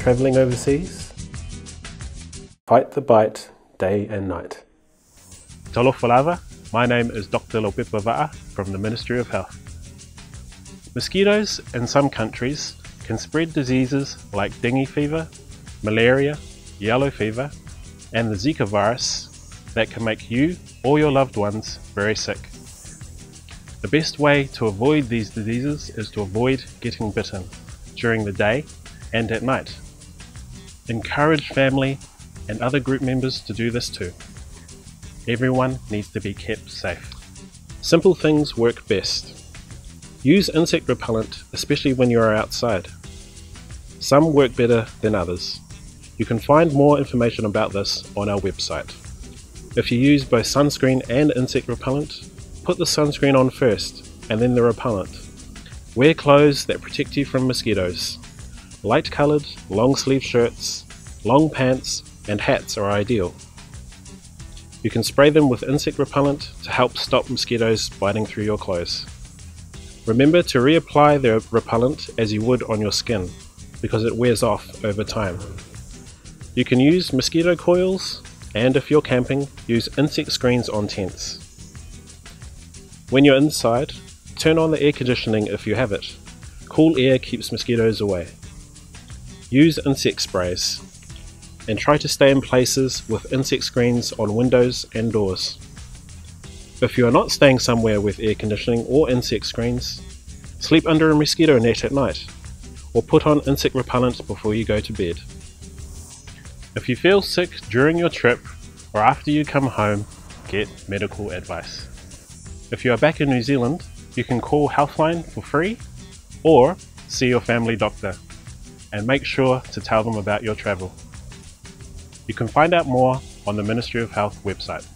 travelling overseas? Fight the bite day and night. Talofa lava, my name is Dr. Laupepa Va'a from the Ministry of Health. Mosquitoes in some countries can spread diseases like dengue fever, malaria, yellow fever, and the Zika virus that can make you or your loved ones very sick. The best way to avoid these diseases is to avoid getting bitten during the day and at night. Encourage family and other group members to do this too. Everyone needs to be kept safe. Simple things work best. Use insect repellent, especially when you are outside. Some work better than others. You can find more information about this on our website. If you use both sunscreen and insect repellent, put the sunscreen on first and then the repellent. Wear clothes that protect you from mosquitoes. Light coloured, long sleeve shirts, long pants, and hats are ideal. You can spray them with insect repellent to help stop mosquitoes biting through your clothes. Remember to reapply the repellent as you would on your skin because it wears off over time. You can use mosquito coils and if you're camping, use insect screens on tents. When you're inside, turn on the air conditioning if you have it. Cool air keeps mosquitoes away. Use insect sprays and try to stay in places with insect screens on windows and doors. If you are not staying somewhere with air conditioning or insect screens, sleep under a mosquito net at night or put on insect repellent before you go to bed. If you feel sick during your trip or after you come home, get medical advice. If you are back in New Zealand, you can call Healthline for free or see your family doctor and make sure to tell them about your travel. You can find out more on the Ministry of Health website.